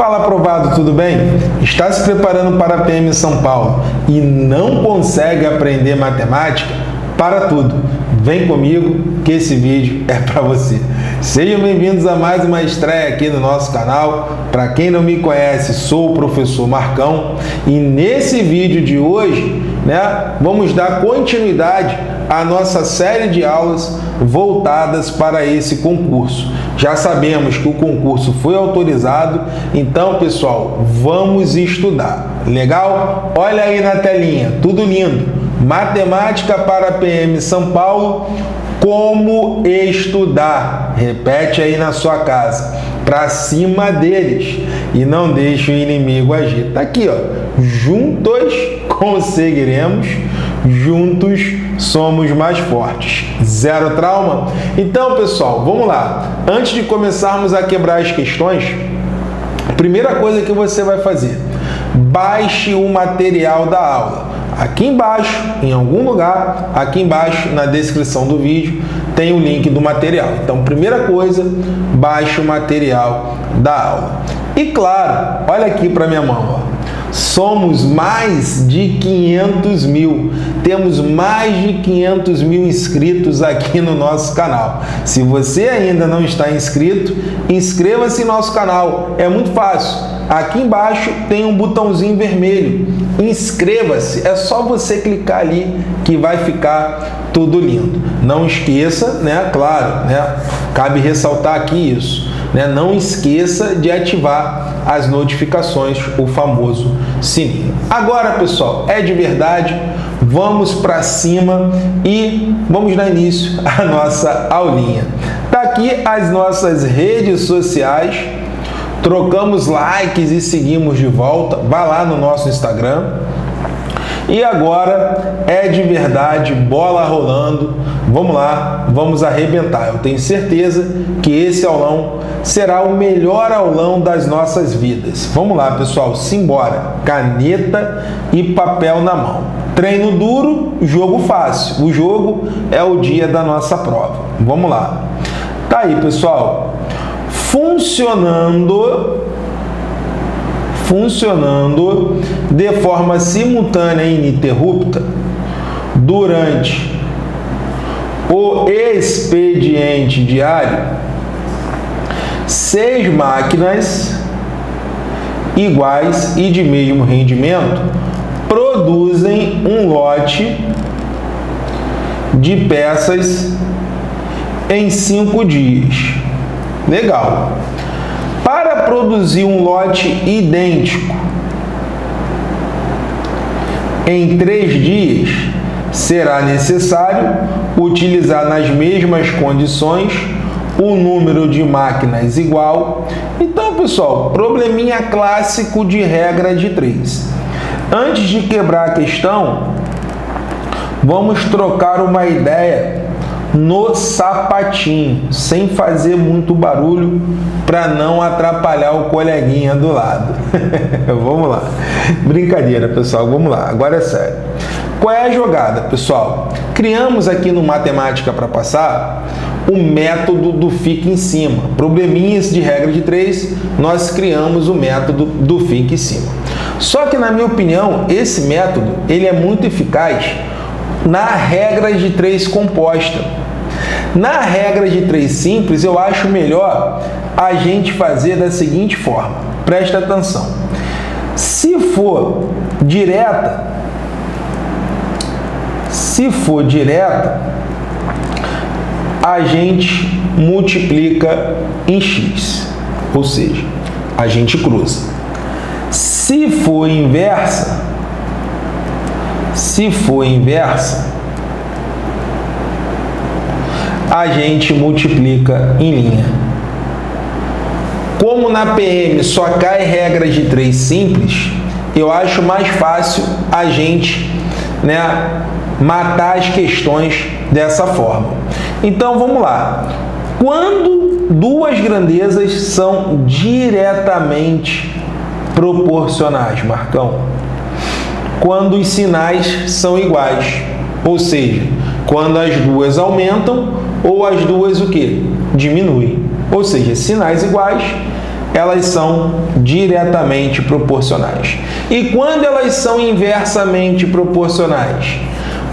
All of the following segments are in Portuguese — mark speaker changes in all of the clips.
Speaker 1: Fala aprovado, tudo bem? Está se preparando para a PM São Paulo e não consegue aprender matemática? Para tudo, vem comigo que esse vídeo é para você. Sejam bem-vindos a mais uma estreia aqui no nosso canal. Para quem não me conhece, sou o professor Marcão e nesse vídeo de hoje, né, vamos dar continuidade à nossa série de aulas voltadas para esse concurso. Já sabemos que o concurso foi autorizado, então, pessoal, vamos estudar. Legal? Olha aí na telinha, tudo lindo. Matemática para PM São Paulo, como estudar. Repete aí na sua casa, para cima deles e não deixe o inimigo agir. Tá aqui, ó. Juntos conseguiremos, juntos somos mais fortes. Zero trauma? Então, pessoal, vamos lá. Antes de começarmos a quebrar as questões, a primeira coisa que você vai fazer, baixe o material da aula. Aqui embaixo, em algum lugar, aqui embaixo na descrição do vídeo, tem o link do material. Então, primeira coisa, baixe o material da aula. E claro, olha aqui para minha mão, ó. Somos mais de 500 mil. Temos mais de 500 mil inscritos aqui no nosso canal. Se você ainda não está inscrito, inscreva-se no nosso canal. É muito fácil. Aqui embaixo tem um botãozinho vermelho. Inscreva-se. É só você clicar ali que vai ficar tudo lindo. Não esqueça, né? Claro, né? Cabe ressaltar aqui isso. Né? Não esqueça de ativar as notificações, o famoso sininho. Agora, pessoal, é de verdade. Vamos para cima e vamos dar início à nossa aulinha. Tá aqui as nossas redes sociais. Trocamos likes e seguimos de volta. Vá lá no nosso Instagram. E agora é de verdade, bola rolando. Vamos lá, vamos arrebentar. Eu tenho certeza que esse aulão será o melhor aulão das nossas vidas. Vamos lá, pessoal, simbora. Caneta e papel na mão. Treino duro, jogo fácil. O jogo é o dia da nossa prova. Vamos lá. Tá aí, pessoal. Funcionando funcionando de forma simultânea e ininterrupta durante o expediente diário, seis máquinas iguais e de mesmo rendimento produzem um lote de peças em cinco dias. Legal. Produzir um lote idêntico em três dias, será necessário utilizar nas mesmas condições o número de máquinas igual. Então, pessoal, probleminha clássico de regra de três. Antes de quebrar a questão, vamos trocar uma ideia no sapatinho, sem fazer muito barulho para não atrapalhar o coleguinha do lado. vamos lá. Brincadeira, pessoal, vamos lá. Agora é sério. Qual é a jogada, pessoal? Criamos aqui no Matemática para Passar o método do fica em cima. Probleminhas de regra de três, nós criamos o método do fica em cima. Só que, na minha opinião, esse método ele é muito eficaz na regra de três composta. Na regra de três simples, eu acho melhor a gente fazer da seguinte forma. Presta atenção. Se for direta, se for direta, a gente multiplica em x, ou seja, a gente cruza. Se for inversa, se for inversa, a gente multiplica em linha. Como na PM só cai regra de três simples, eu acho mais fácil a gente né, matar as questões dessa forma. Então vamos lá. Quando duas grandezas são diretamente proporcionais, Marcão? Quando os sinais são iguais. Ou seja, quando as duas aumentam ou as duas o que? Diminuem. Ou seja, sinais iguais, elas são diretamente proporcionais. E quando elas são inversamente proporcionais?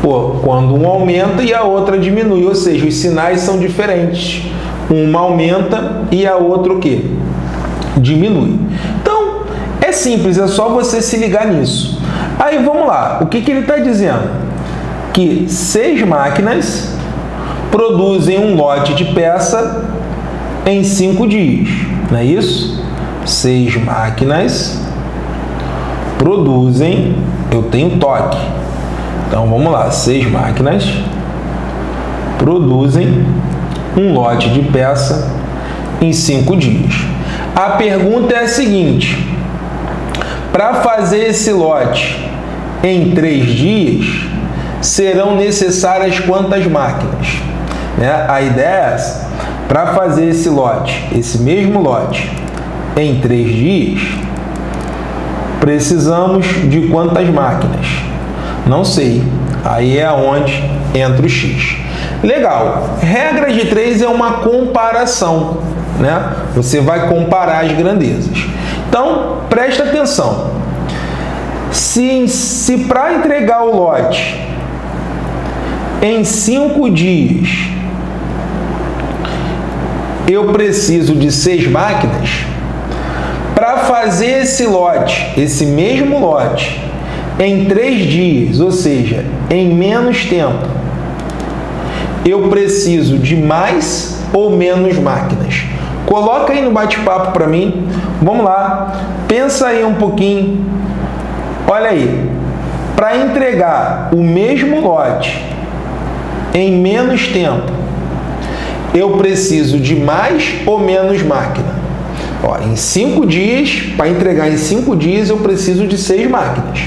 Speaker 1: Pô, quando um aumenta e a outra diminui, ou seja, os sinais são diferentes. Uma aumenta e a outra o quê? Diminui. Então, é simples, é só você se ligar nisso. Aí vamos lá, o que, que ele está dizendo? Que seis máquinas produzem um lote de peça em cinco dias, não é isso? Seis máquinas produzem, eu tenho toque. Então vamos lá, seis máquinas produzem um lote de peça em cinco dias. A pergunta é a seguinte: para fazer esse lote em três dias, serão necessárias quantas máquinas? Né? A ideia é essa. Para fazer esse lote, esse mesmo lote, em três dias, precisamos de quantas máquinas? Não sei. Aí é onde entra o X. Legal. Regra de três é uma comparação, né? Você vai comparar as grandezas. Então, presta atenção. Se, se para entregar o lote em cinco dias eu preciso de seis máquinas, para fazer esse lote, esse mesmo lote, em três dias, ou seja, em menos tempo, eu preciso de mais ou menos máquinas? Coloca aí no bate-papo para mim. Vamos lá. Pensa aí um pouquinho. Olha aí. Para entregar o mesmo lote em menos tempo, eu preciso de mais ou menos máquina? Ó, em cinco dias, para entregar em cinco dias, eu preciso de seis máquinas.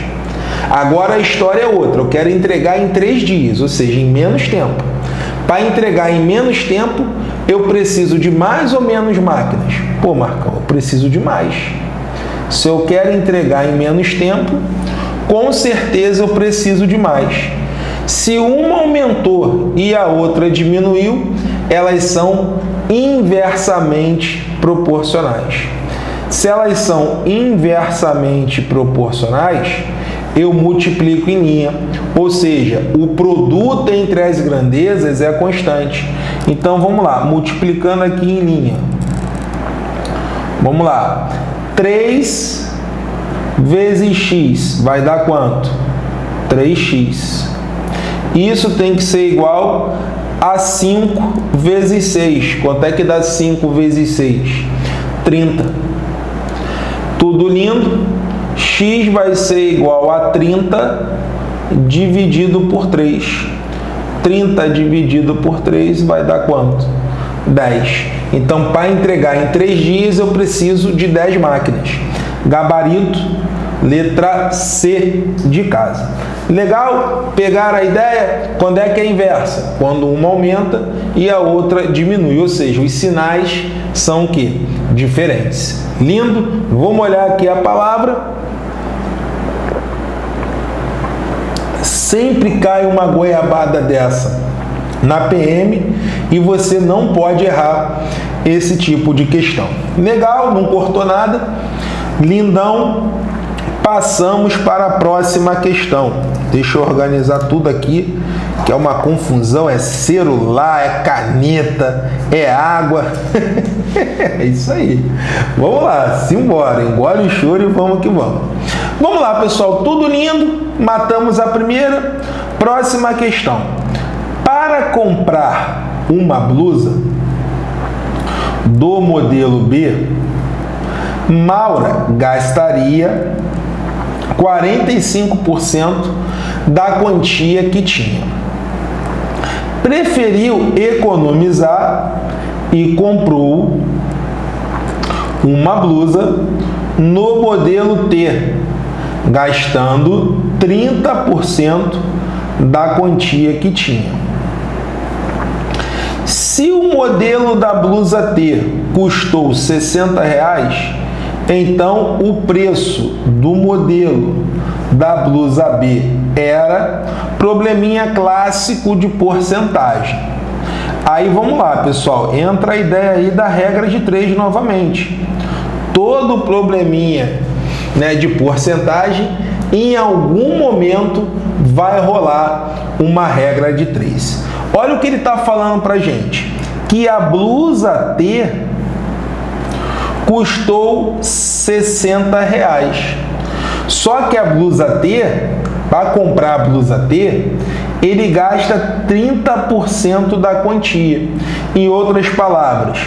Speaker 1: Agora a história é outra. Eu quero entregar em três dias, ou seja, em menos tempo. Para entregar em menos tempo, eu preciso de mais ou menos máquinas. Pô, Marcão, eu preciso de mais. Se eu quero entregar em menos tempo, com certeza eu preciso de mais. Se uma aumentou e a outra diminuiu, elas são inversamente proporcionais. Se elas são inversamente proporcionais, eu multiplico em linha, ou seja, o produto entre as grandezas é constante. Então vamos lá, multiplicando aqui em linha. Vamos lá, 3 vezes x vai dar quanto? 3x. Isso tem que ser igual a 5 vezes 6. Quanto é que dá 5 vezes 6? 30. Tudo lindo? x vai ser igual a 30 dividido por 3. 30 dividido por 3 vai dar quanto? 10. Então, para entregar em 3 dias, eu preciso de 10 máquinas. Gabarito, letra C de casa. Legal? Pegar a ideia? Quando é que é inversa? Quando uma aumenta e a outra diminui, ou seja, os sinais são que? Diferentes. Lindo? Vamos olhar aqui a palavra. Sempre cai uma goiabada dessa na PM e você não pode errar esse tipo de questão. Legal, não cortou nada. Lindão, passamos para a próxima questão. Deixa eu organizar tudo aqui, que é uma confusão, é celular, é caneta, é água. é isso aí. Vamos lá, simbora, engole o choro e vamos que vamos. Vamos lá, pessoal, tudo lindo. Matamos a primeira. Próxima questão. Para comprar uma blusa do modelo B, Maura gastaria 45% da quantia que tinha. Preferiu economizar e comprou uma blusa no modelo T, gastando 30% da quantia que tinha. Se o modelo da blusa T custou 60 reais, então o preço do modelo da blusa B era probleminha clássico de porcentagem. Aí vamos lá, pessoal, entra a ideia aí da regra de 3 novamente. todo probleminha né, de porcentagem, em algum momento vai rolar uma regra de 3. Olha o que ele está falando para gente, que a blusa T custou 60 reais. Só que a blusa T, para comprar a blusa T, ele gasta 30% da quantia. Em outras palavras,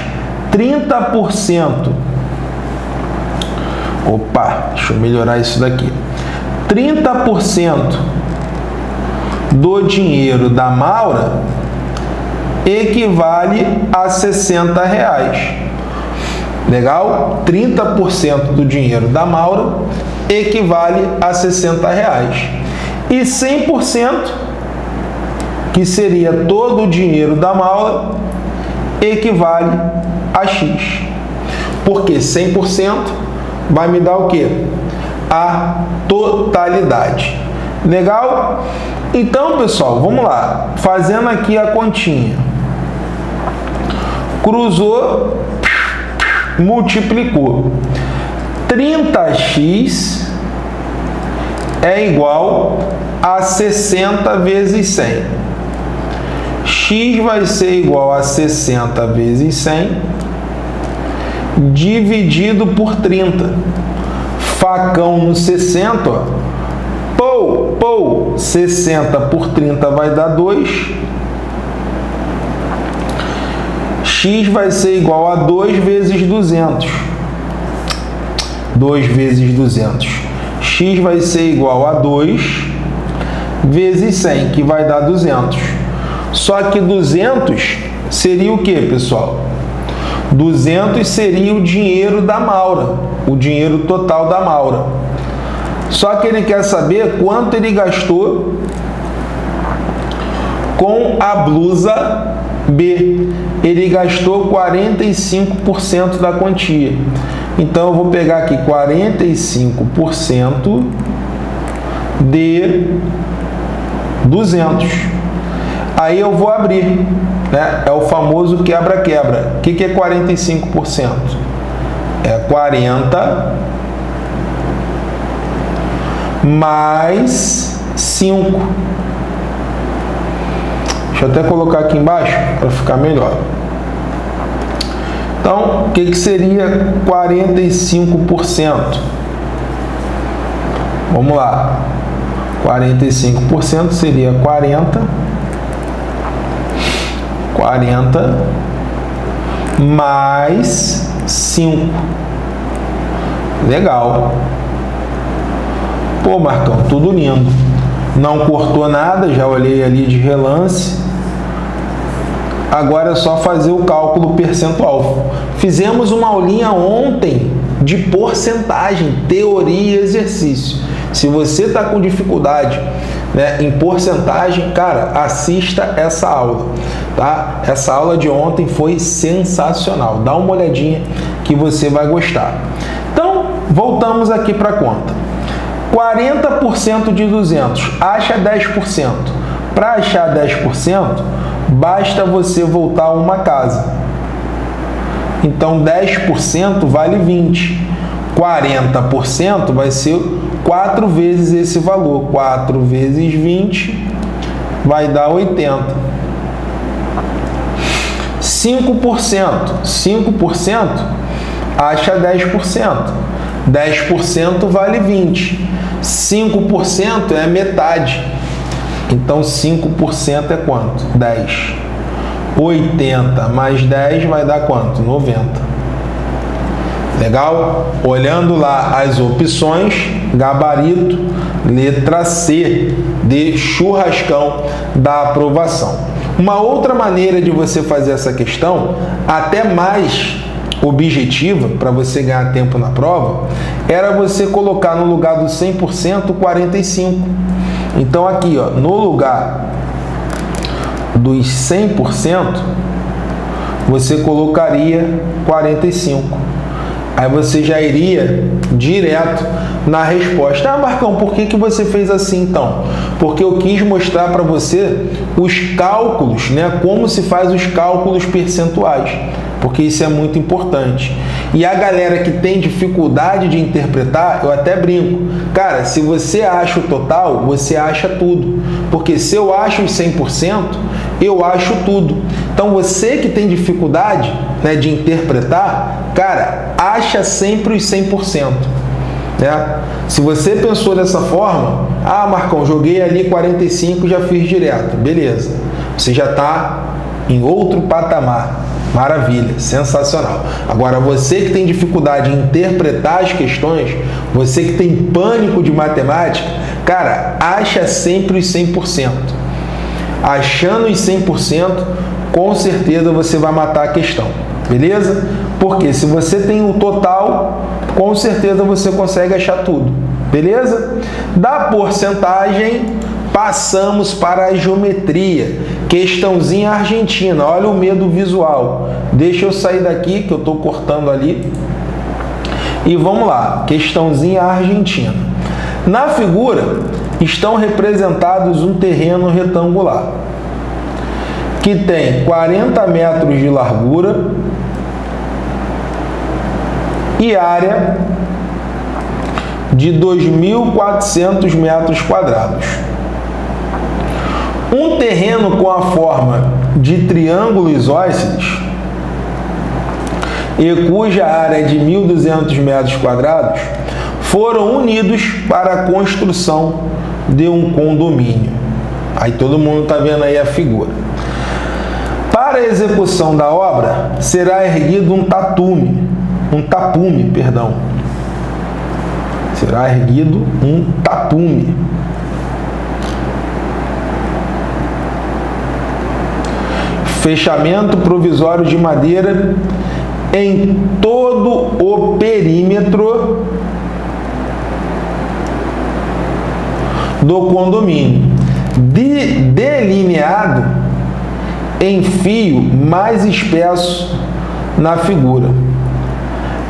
Speaker 1: 30%. Opa, deixa eu melhorar isso daqui. 30% do dinheiro da Maura equivale a 60 reais. Legal? 30% do dinheiro da Maura equivale a 60 reais. E 100%, que seria todo o dinheiro da Maura, equivale a X. Porque 100% vai me dar o quê? A totalidade. Legal? Então, pessoal, vamos lá. Fazendo aqui a continha. Cruzou, multiplicou. 30x é igual a 60 vezes 100. x vai ser igual a 60 vezes 100 dividido por 30. Facão no 60, ó. Pou, pou, 60 por 30 vai dar 2. x vai ser igual a 2 vezes 200. 2 vezes 200. x vai ser igual a 2 vezes 100, que vai dar 200. Só que 200 seria o que, pessoal? 200 seria o dinheiro da Maura, o dinheiro total da Maura. Só que ele quer saber quanto ele gastou com a blusa B. Ele gastou 45% da quantia. Então eu vou pegar aqui 45% de 200. Aí eu vou abrir né? É o famoso quebra-quebra. O que, que é 45%? É 40 mais 5. Deixa eu até colocar aqui embaixo para ficar melhor. Então, o que, que seria 45%? Vamos lá. 45% seria 40 40 mais 5. Legal. Pô, Marcão, tudo lindo. Não cortou nada, já olhei ali de relance. Agora é só fazer o cálculo percentual. Fizemos uma aulinha ontem de porcentagem, teoria e exercício. Se você está com dificuldade né, em porcentagem, cara, assista essa aula tá? Essa aula de ontem foi sensacional. Dá uma olhadinha que você vai gostar. Então, voltamos aqui para a conta. 40% de 200, acha 10%. Para achar 10%, basta você voltar uma casa. Então, 10% vale 20. 40% vai ser 4 vezes esse valor. 4 vezes 20 vai dar 80. 5%. 5% acha 10%. 10% vale 20. 5% é metade. Então 5% é quanto? 10. 80 mais 10 vai dar quanto? 90. Legal? Olhando lá as opções, gabarito, letra C de churrascão da aprovação. Uma outra maneira de você fazer essa questão, até mais objetiva para você ganhar tempo na prova, era você colocar no lugar do 100% 45. Então aqui, ó, no lugar dos 100%, você colocaria 45. Aí você já iria direto na resposta. Ah, Marcão, por que, que você fez assim então? Porque eu quis mostrar para você os cálculos, né? Como se faz os cálculos percentuais. Porque isso é muito importante. E a galera que tem dificuldade de interpretar, eu até brinco. Cara, se você acha o total, você acha tudo. Porque se eu acho os 100%, eu acho tudo. Então você que tem dificuldade né, de interpretar, cara, acha sempre os 100%. Né? Se você pensou dessa forma, ah, Marcão, joguei ali 45, já fiz direto. Beleza. Você já está em outro patamar. Maravilha, sensacional. Agora, você que tem dificuldade em interpretar as questões, você que tem pânico de matemática, cara, acha sempre os 100%. Achando os 100%, com certeza você vai matar a questão. Beleza? Porque se você tem o total, com certeza você consegue achar tudo. Beleza? Da porcentagem, passamos para a geometria. Questãozinha argentina. Olha o medo visual. Deixa eu sair daqui que eu estou cortando ali. E vamos lá. Questãozinha argentina. Na figura estão representados um terreno retangular que tem 40 metros de largura e área de 2.400 metros quadrados. Um terreno com a forma de triângulo isósceles e cuja área é de 1.200 metros quadrados foram unidos para a construção de um condomínio. Aí todo mundo está vendo aí a figura. Para a execução da obra será erguido um tatume, um tapume, perdão. Será erguido um tapume. Fechamento provisório de madeira em todo o perímetro do condomínio, de, delineado em fio mais espesso na figura.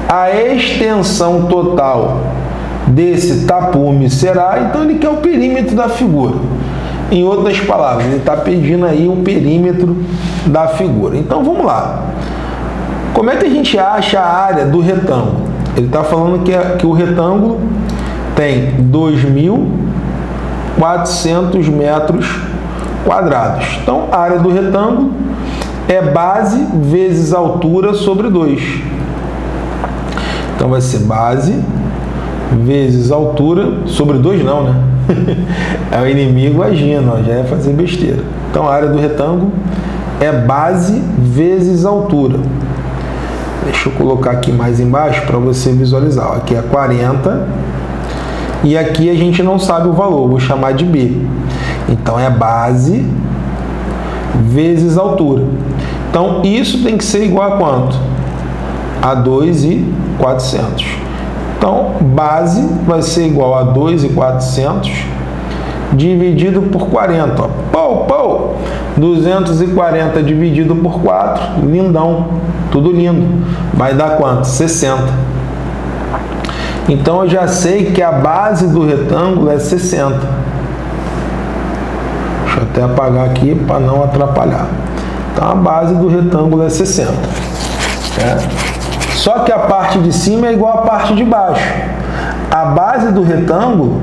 Speaker 1: A extensão total desse tapume será, então ele quer o perímetro da figura. Em outras palavras, ele está pedindo aí o perímetro da figura. Então vamos lá. Como é que a gente acha a área do retângulo? Ele está falando que, é, que o retângulo tem 2.400 metros quadrados. Então, a área do retângulo é base vezes altura sobre 2. Então, vai ser base vezes altura sobre 2 não, né? é o inimigo agindo, ó, já é fazer besteira. Então, a área do retângulo é base vezes altura. Deixa eu colocar aqui mais embaixo para você visualizar. Aqui é 40 e aqui a gente não sabe o valor, vou chamar de B. Então é base vezes altura. Então isso tem que ser igual a quanto? A 2,400. Então base vai ser igual a 2,400 dividido por 40. Ó. Pou, pou. 240 dividido por 4, lindão, tudo lindo. Vai dar quanto? 60. Então eu já sei que a base do retângulo é 60. Deixa eu até apagar aqui para não atrapalhar. Então a base do retângulo é 60. É. Só que a parte de cima é igual à parte de baixo. A base do retângulo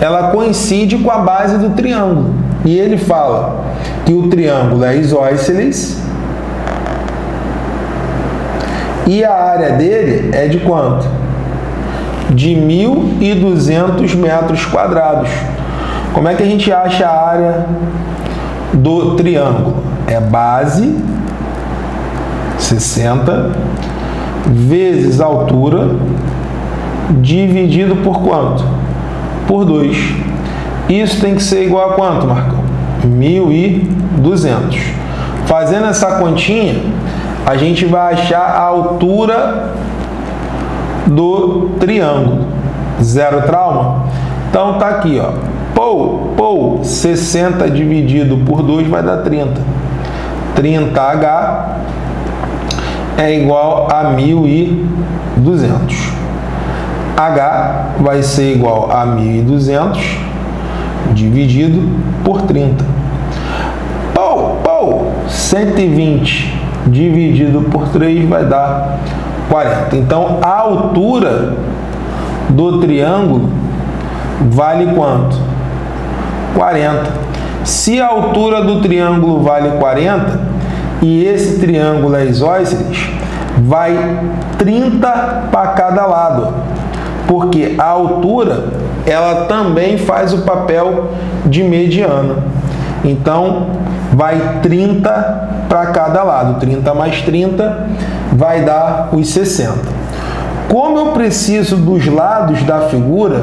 Speaker 1: ela coincide com a base do triângulo. E ele fala que o triângulo é isósceles e a área dele é de quanto? De 1.200 metros quadrados. Como é que a gente acha a área do triângulo? É base 60 vezes altura dividido por quanto? Por 2. Isso tem que ser igual a quanto, Marcão? 1.200. Fazendo essa continha, a gente vai achar a altura do triângulo. Zero trauma? Então tá aqui, ó. Pou, pou, 60 dividido por 2 vai dar 30. 30H é igual a 1.200. H vai ser igual a 1.200 dividido por 30. Pou, pou, 120 dividido por 3 vai dar 40. Então, a altura do triângulo vale quanto? 40. Se a altura do triângulo vale 40 e esse triângulo é isósceles, vai 30 para cada lado. Porque a altura, ela também faz o papel de mediana. Então, vai 30 para cada lado. 30 mais 30 vai dar os 60. Como eu preciso dos lados da figura,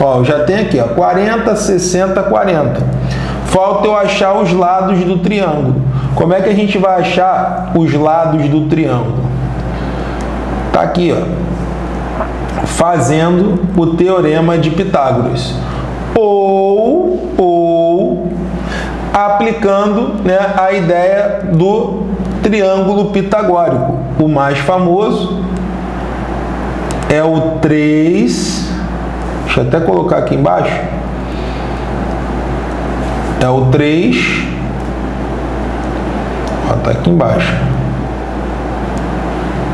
Speaker 1: ó, eu já tenho aqui, ó, 40, 60, 40. Falta eu achar os lados do triângulo. Como é que a gente vai achar os lados do triângulo? Tá aqui, ó. Fazendo o teorema de Pitágoras. Ou, ou aplicando né, a ideia do triângulo pitagórico. O mais famoso é o 3. Deixa eu até colocar aqui embaixo. É o 3 está aqui embaixo.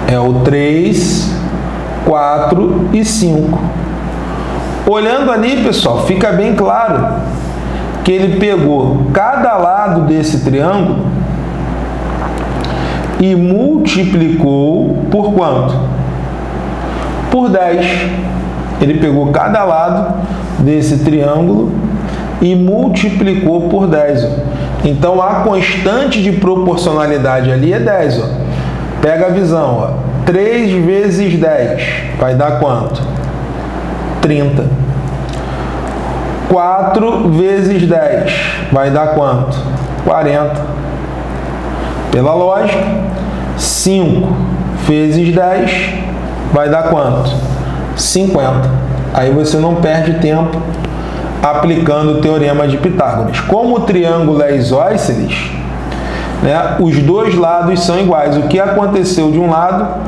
Speaker 1: É o 3, 4 e 5. Olhando ali, pessoal, fica bem claro que ele pegou cada lado desse triângulo e multiplicou por quanto? Por 10. Ele pegou cada lado desse triângulo e multiplicou por 10. Então a constante de proporcionalidade ali é 10. Ó. Pega a visão. Ó. 3 vezes 10 vai dar quanto? 30. 4 vezes 10 vai dar quanto? 40. Pela lógica, 5 vezes 10 vai dar quanto? 50. Aí você não perde tempo aplicando o teorema de Pitágoras. Como o triângulo é isósceles, né, os dois lados são iguais. O que aconteceu de um lado,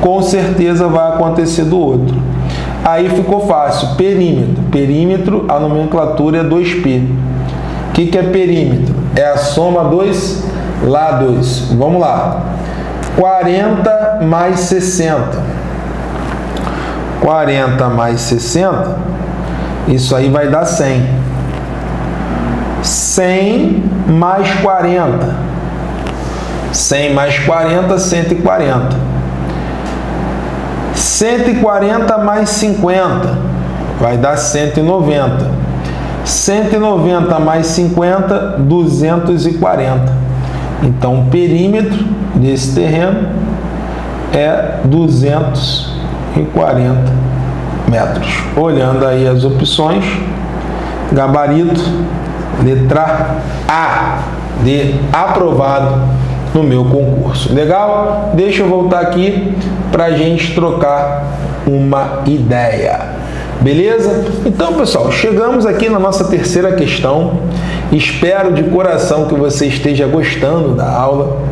Speaker 1: com certeza vai acontecer do outro. Aí ficou fácil. Perímetro. Perímetro, a nomenclatura é 2P. O que, que é perímetro? É a soma dos lados. Vamos lá. 40 mais 60. 40 mais 60 isso aí vai dar 100. 100 mais 40. 100 mais 40, 140. 140 mais 50 vai dar 190. 190 mais 50, 240. Então, o perímetro desse terreno é 240 metros. Olhando aí as opções, gabarito, letra A de aprovado no meu concurso. Legal? Deixa eu voltar aqui para a gente trocar uma ideia. Beleza? Então, pessoal, chegamos aqui na nossa terceira questão. Espero de coração que você esteja gostando da aula.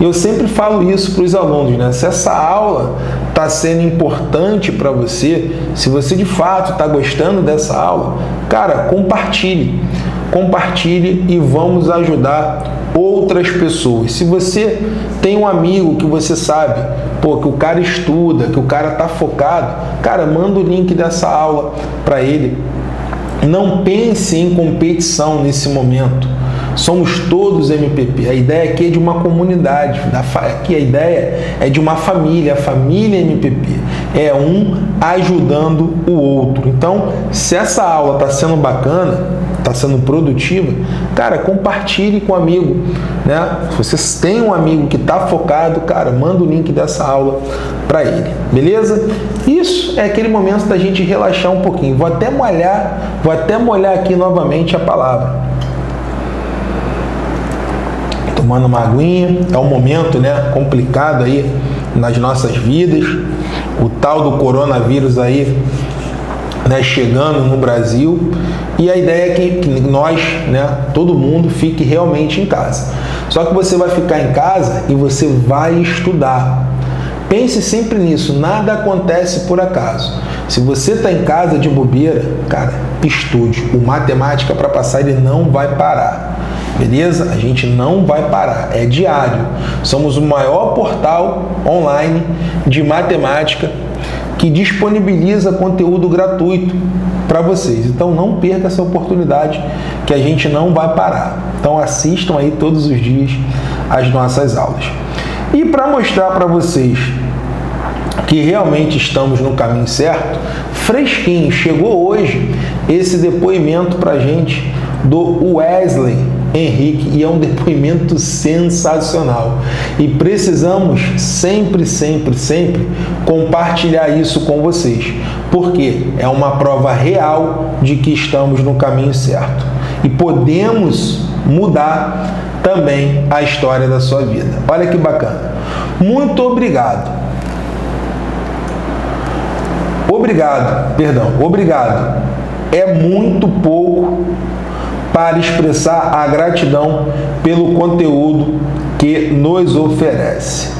Speaker 1: Eu sempre falo isso para os alunos, né? Se essa aula está sendo importante para você, se você de fato está gostando dessa aula, cara, compartilhe. Compartilhe e vamos ajudar outras pessoas. Se você tem um amigo que você sabe, pô, que o cara estuda, que o cara está focado, cara, manda o link dessa aula para ele. Não pense em competição nesse momento. Somos todos MPP. A ideia aqui é de uma comunidade. Aqui a ideia é de uma família, a família MPP. É um ajudando o outro. Então, se essa aula está sendo bacana, está sendo produtiva, cara, compartilhe com um amigo. Né? Se você tem um amigo que está focado, cara, manda o link dessa aula para ele. Beleza? Isso é aquele momento da gente relaxar um pouquinho. Vou até molhar, vou até molhar aqui novamente a palavra tomando uma aguinha. É um momento né, complicado aí nas nossas vidas. O tal do coronavírus aí né, chegando no Brasil. E a ideia é que, nós, né, todo mundo, fique realmente em casa. Só que você vai ficar em casa e você vai estudar. Pense sempre nisso, nada acontece por acaso. Se você está em casa de bobeira, cara, estude. O matemática para passar ele não vai parar. Beleza? A gente não vai parar, é diário. Somos o maior portal online de matemática que disponibiliza conteúdo gratuito para vocês. Então não perca essa oportunidade que a gente não vai parar. Então assistam aí todos os dias as nossas aulas. E para mostrar para vocês que realmente estamos no caminho certo, fresquinho, chegou hoje esse depoimento para gente do Wesley Henrique e é um depoimento sensacional. E precisamos sempre, sempre, sempre compartilhar isso com vocês, porque é uma prova real de que estamos no caminho certo e podemos mudar também a história da sua vida. Olha que bacana. Muito obrigado. Obrigado, perdão, obrigado. É muito pouco para expressar a gratidão pelo conteúdo que nos oferece.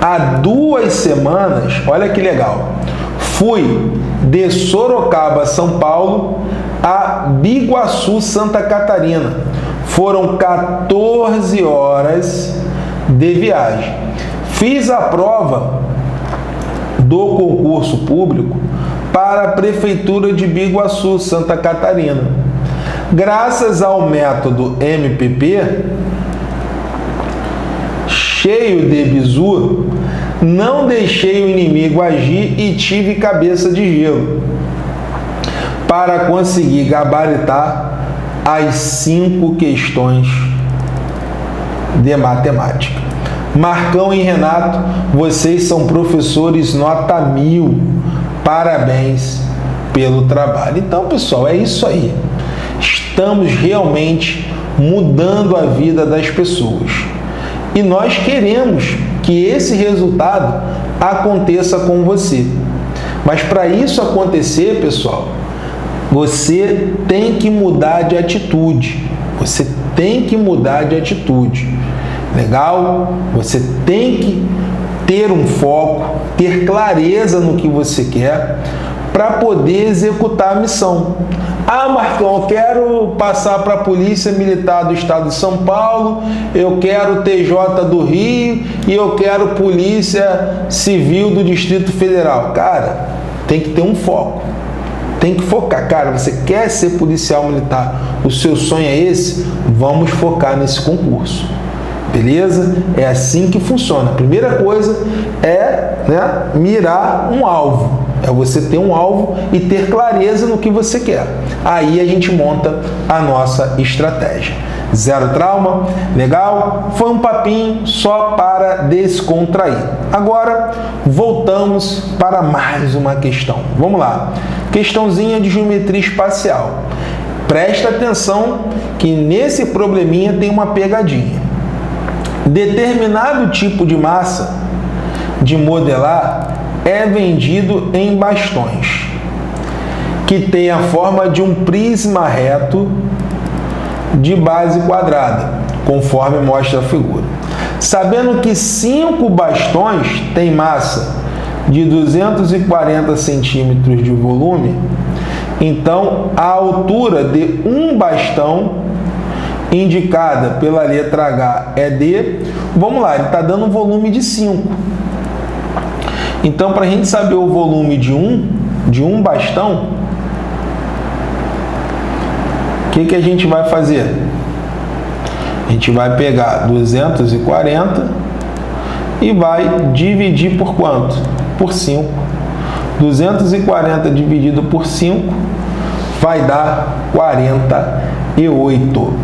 Speaker 1: Há duas semanas, olha que legal, fui de Sorocaba, São Paulo, a Biguaçu, Santa Catarina. Foram 14 horas de viagem. Fiz a prova do concurso público para a Prefeitura de Biguaçu, Santa Catarina Graças ao método MPP, cheio de bizu, não deixei o inimigo agir e tive cabeça de gelo para conseguir gabaritar as cinco questões de matemática. Marcão e Renato, vocês são professores nota mil. Parabéns pelo trabalho. Então, pessoal, é isso aí estamos realmente mudando a vida das pessoas. E nós queremos que esse resultado aconteça com você. Mas para isso acontecer, pessoal, você tem que mudar de atitude. Você tem que mudar de atitude. Legal? Você tem que ter um foco, ter clareza no que você quer para poder executar a missão. Ah, Marcão, eu quero passar para a Polícia Militar do Estado de São Paulo, eu quero TJ do Rio e eu quero Polícia Civil do Distrito Federal. Cara, tem que ter um foco. Tem que focar. Cara, você quer ser policial militar? O seu sonho é esse? Vamos focar nesse concurso. Beleza? É assim que funciona. A primeira coisa é né, mirar um alvo. É você ter um alvo e ter clareza no que você quer. Aí a gente monta a nossa estratégia. Zero trauma, legal? Foi um papinho só para descontrair. Agora voltamos para mais uma questão. Vamos lá. Questãozinha de geometria espacial. Presta atenção que nesse probleminha tem uma pegadinha. Determinado tipo de massa de modelar é vendido em bastões, que tem a forma de um prisma reto de base quadrada, conforme mostra a figura. Sabendo que cinco bastões têm massa de 240 centímetros de volume, então a altura de um bastão indicada pela letra H é de, vamos lá, ele está dando um volume de 5. Então, para a gente saber o volume de um, de um bastão, o que, que a gente vai fazer? A gente vai pegar 240 e vai dividir por quanto? Por 5. 240 dividido por 5 vai dar 48.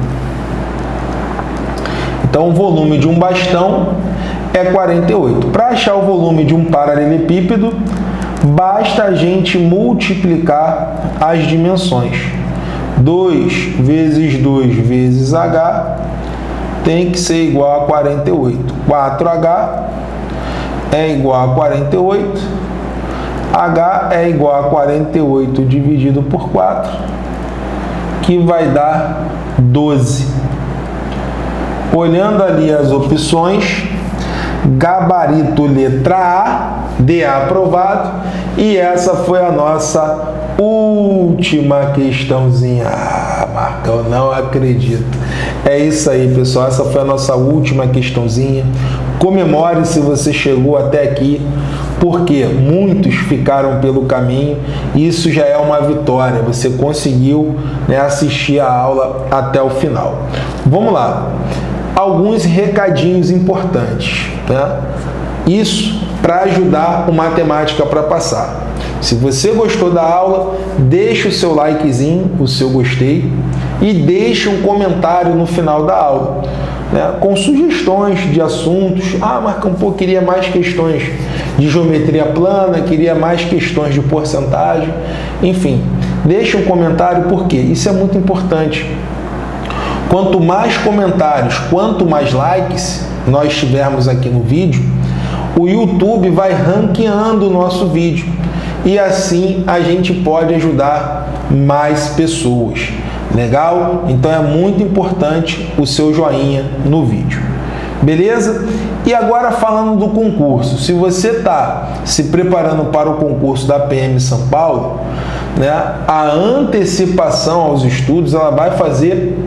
Speaker 1: Então, o volume de um bastão é 48. Para achar o volume de um paralelepípedo, basta a gente multiplicar as dimensões. 2 vezes 2 vezes h tem que ser igual a 48. 4h é igual a 48. h é igual a 48 dividido por 4, que vai dar 12. Olhando ali as opções, gabarito letra A, de aprovado, e essa foi a nossa última questãozinha. Marca, eu não acredito. É isso aí, pessoal. Essa foi a nossa última questãozinha. Comemore se você chegou até aqui, porque muitos ficaram pelo caminho. Isso já é uma vitória. Você conseguiu né, assistir a aula até o final. Vamos lá. Alguns recadinhos importantes. Né? Isso para ajudar o matemática para passar. Se você gostou da aula, deixe o seu likezinho, o seu gostei e deixe um comentário no final da aula. Né, com sugestões de assuntos. Ah, Marcão, pô, queria mais questões de geometria plana, queria mais questões de porcentagem. Enfim, deixe um comentário porque isso é muito importante. Quanto mais comentários, quanto mais likes nós tivermos aqui no vídeo, o YouTube vai ranqueando o nosso vídeo e assim a gente pode ajudar mais pessoas. Legal? Então é muito importante o seu joinha no vídeo. Beleza? E agora falando do concurso, se você está se preparando para o concurso da PM São Paulo, né, a antecipação aos estudos ela vai fazer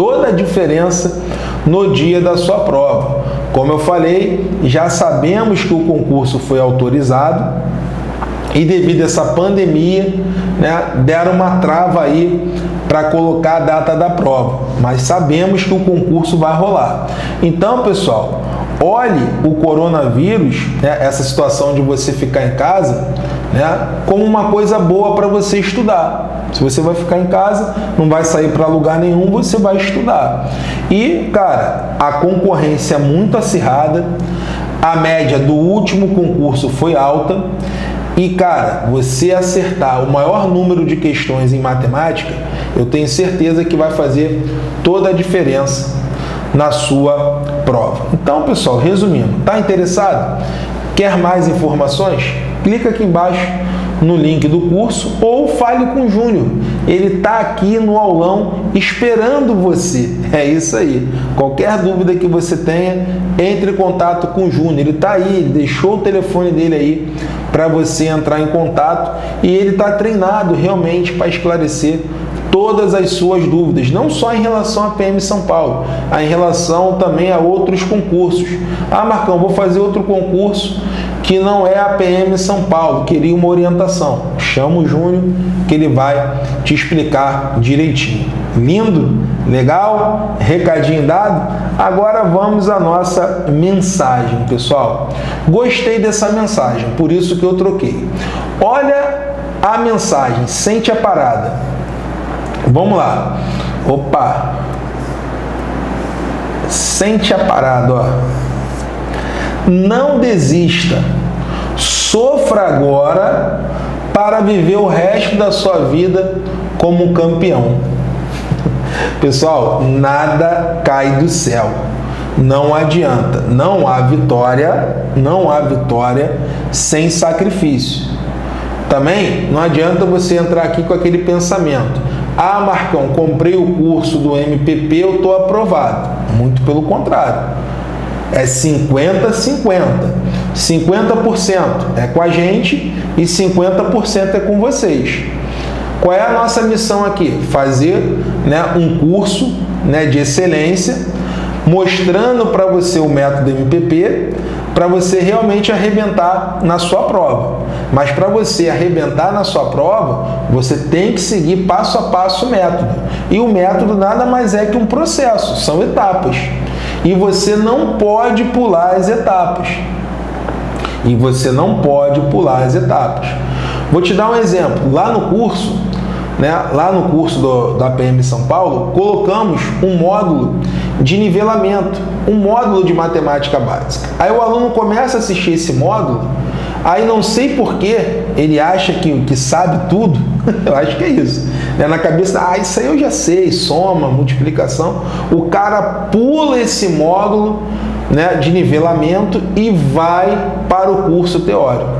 Speaker 1: toda a diferença no dia da sua prova. Como eu falei, já sabemos que o concurso foi autorizado, e devido a essa pandemia, né, deram uma trava aí para colocar a data da prova. Mas sabemos que o concurso vai rolar. Então, pessoal, olhe o coronavírus, né, essa situação de você ficar em casa, né, como uma coisa boa para você estudar. Se você vai ficar em casa, não vai sair para lugar nenhum, você vai estudar. E, cara, a concorrência é muito acirrada, a média do último concurso foi alta. E cara, você acertar o maior número de questões em matemática, eu tenho certeza que vai fazer toda a diferença na sua prova. Então, pessoal, resumindo, tá interessado? Quer mais informações? Clica aqui embaixo no link do curso ou fale com o Júnior. Ele está aqui no aulão esperando você. É isso aí. Qualquer dúvida que você tenha, entre em contato com o Júnior. Ele está aí, ele deixou o telefone dele aí para você entrar em contato e ele está treinado realmente para esclarecer todas as suas dúvidas, não só em relação à PM São Paulo, a em relação também a outros concursos. Ah, Marcão, vou fazer outro concurso que não é a PM São Paulo, queria uma orientação. Chama o Júnior que ele vai te explicar direitinho. Lindo? Legal? Recadinho dado? Agora vamos à nossa mensagem, pessoal. Gostei dessa mensagem, por isso que eu troquei. Olha a mensagem, sente a parada. Vamos lá. Opa! Sente a parada, ó. Não desista. Sofra agora para viver o resto da sua vida como campeão. Pessoal, nada cai do céu. Não adianta. Não há vitória, não há vitória sem sacrifício. Também não adianta você entrar aqui com aquele pensamento. Ah, Marcão, comprei o curso do MPP, eu estou aprovado. Muito pelo contrário. É 50-50. 50% é com a gente e 50% é com vocês. Qual é a nossa missão aqui? Fazer né, um curso né, de excelência, mostrando para você o método MPP, para você realmente arrebentar na sua prova. Mas para você arrebentar na sua prova, você tem que seguir passo a passo o método. E o método nada mais é que um processo, são etapas. E você não pode pular as etapas. E você não pode pular as etapas. Vou te dar um exemplo. Lá no curso, né, lá no curso do, da PM São Paulo, colocamos um módulo de nivelamento, um módulo de matemática básica. Aí o aluno começa a assistir esse módulo, aí não sei porquê, ele acha que, que sabe tudo, eu acho que é isso. Né? Na cabeça, ah, isso aí eu já sei, soma, multiplicação. O cara pula esse módulo né, de nivelamento e vai para o curso teórico.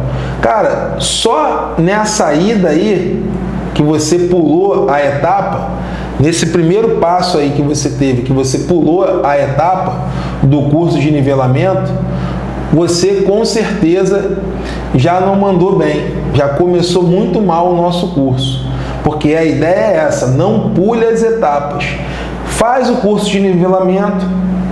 Speaker 1: Cara, só nessa ida aí que você pulou a etapa, nesse primeiro passo aí que você teve, que você pulou a etapa do curso de nivelamento, você com certeza já não mandou bem, já começou muito mal o nosso curso. Porque a ideia é essa, não pule as etapas. Faz o curso de nivelamento,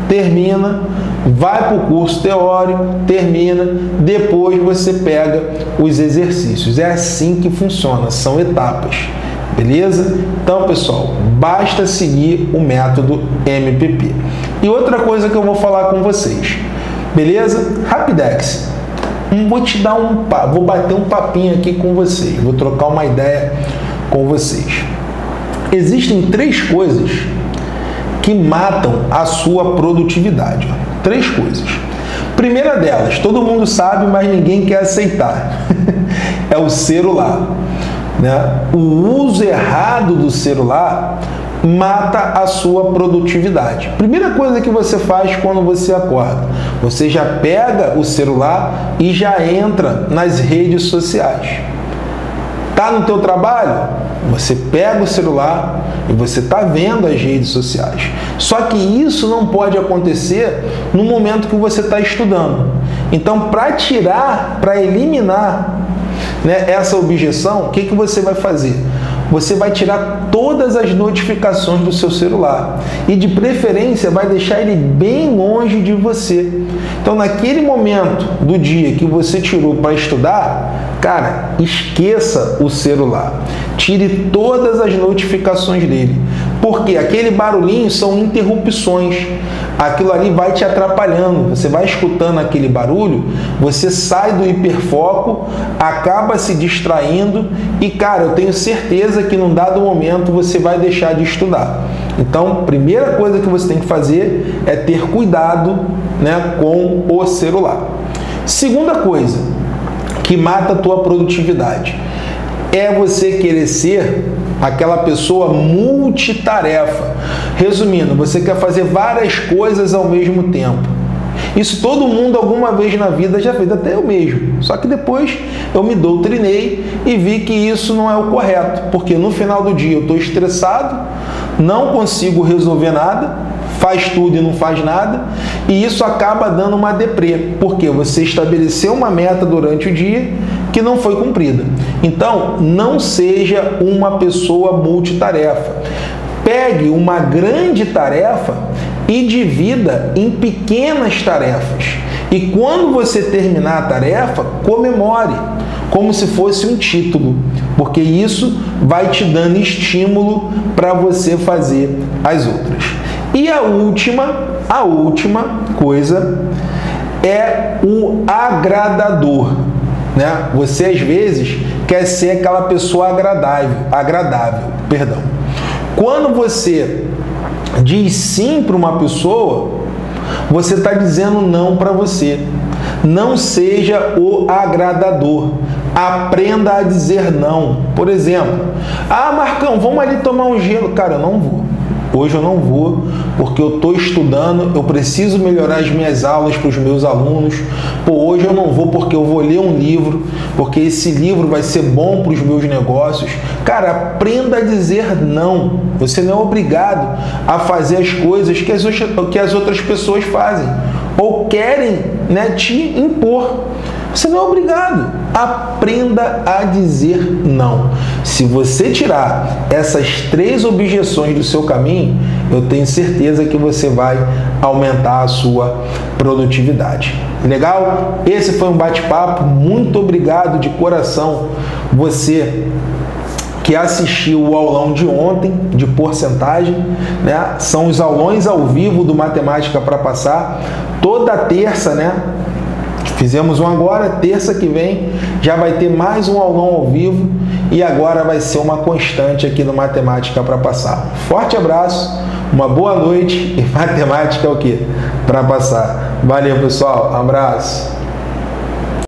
Speaker 1: termina, vai para o curso teórico, termina, depois você pega os exercícios. É assim que funciona, são etapas. Beleza? Então, pessoal, basta seguir o método MPP. E outra coisa que eu vou falar com vocês. Beleza? Rapidex. Vou te dar um vou bater um papinho aqui com vocês, vou trocar uma ideia com vocês. Existem três coisas que matam a sua produtividade. Três coisas. Primeira delas, todo mundo sabe, mas ninguém quer aceitar. é o celular. Né? O uso errado do celular mata a sua produtividade. Primeira coisa que você faz quando você acorda, você já pega o celular e já entra nas redes sociais. Tá no teu trabalho? Você pega o celular e você está vendo as redes sociais. Só que isso não pode acontecer no momento que você está estudando. Então, para tirar, para eliminar né, essa objeção, o que, que você vai fazer? Você vai tirar todas as notificações do seu celular e, de preferência, vai deixar ele bem longe de você. Então, naquele momento do dia que você tirou para estudar, cara, esqueça o celular. Tire todas as notificações dele. Porque aquele barulhinho são interrupções. Aquilo ali vai te atrapalhando. Você vai escutando aquele barulho, você sai do hiperfoco, acaba se distraindo e, cara, eu tenho certeza que num dado momento você vai deixar de estudar. Então, primeira coisa que você tem que fazer é ter cuidado né, com o celular. Segunda coisa que mata a tua produtividade é você querer ser aquela pessoa multitarefa. Resumindo, você quer fazer várias coisas ao mesmo tempo. Isso todo mundo alguma vez na vida já fez, até eu mesmo. Só que depois eu me doutrinei e vi que isso não é o correto, porque no final do dia eu estou estressado, não consigo resolver nada, faz tudo e não faz nada, e isso acaba dando uma deprê, porque você estabeleceu uma meta durante o dia que não foi cumprida. Então, não seja uma pessoa multitarefa. Pegue uma grande tarefa e divida em pequenas tarefas. E quando você terminar a tarefa, comemore, como se fosse um título, porque isso vai te dando estímulo para você fazer as outras. E a última, a última coisa é o agradador. Né? Você às vezes quer ser aquela pessoa agradável, agradável, perdão. Quando você diz sim para uma pessoa, você está dizendo não para você. Não seja o agradador. Aprenda a dizer não. Por exemplo, ah, Marcão, vamos ali tomar um gelo. Cara, eu não vou. Hoje eu não vou, porque eu estou estudando, eu preciso melhorar as minhas aulas para os meus alunos. Pô, hoje eu não vou porque eu vou ler um livro, porque esse livro vai ser bom para os meus negócios. Cara, aprenda a dizer não. Você não é obrigado a fazer as coisas que as, que as outras pessoas fazem ou querem né, te impor. Você não é obrigado. Aprenda a dizer não. Se você tirar essas três objeções do seu caminho, eu tenho certeza que você vai aumentar a sua produtividade. Legal? Esse foi um bate-papo. Muito obrigado de coração você que assistiu o aulão de ontem de porcentagem, né? São os aulões ao vivo do Matemática para Passar, toda terça, né? Fizemos um agora, terça que vem já vai ter mais um aulão ao vivo e agora vai ser uma constante aqui no Matemática para Passar. Forte abraço, uma boa noite e matemática é o que? Para passar. Valeu, pessoal. Abraço.